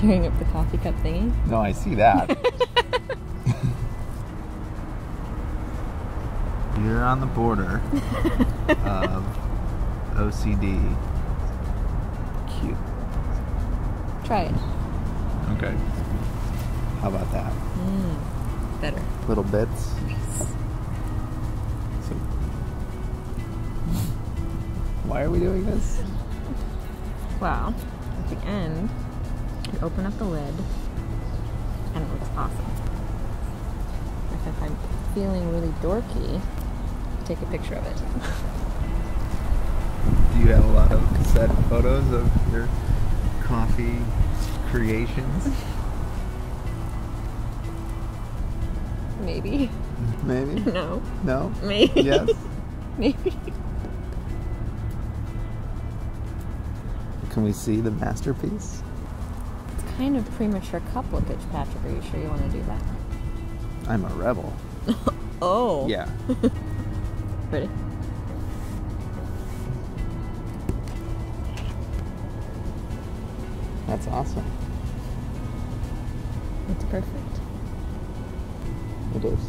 Stirring up the coffee cup thingy. No, I see that. You're on the border of OCD. Cute. Try it. Okay. How about that? Mm, better. Little bits. So, why are we doing this? Well, at the end, you open up the lid, and it looks awesome. If I'm feeling really dorky, take a picture of it. Do you have a lot of cassette photos of your coffee creations? Maybe. Maybe? No. No? Maybe. Yes? Maybe. Can we see the masterpiece? It's kind of premature cup lookage, Patrick. Are you sure you want to do that? I'm a rebel. Oh. Yeah. Ready? That's awesome. It's perfect. It is.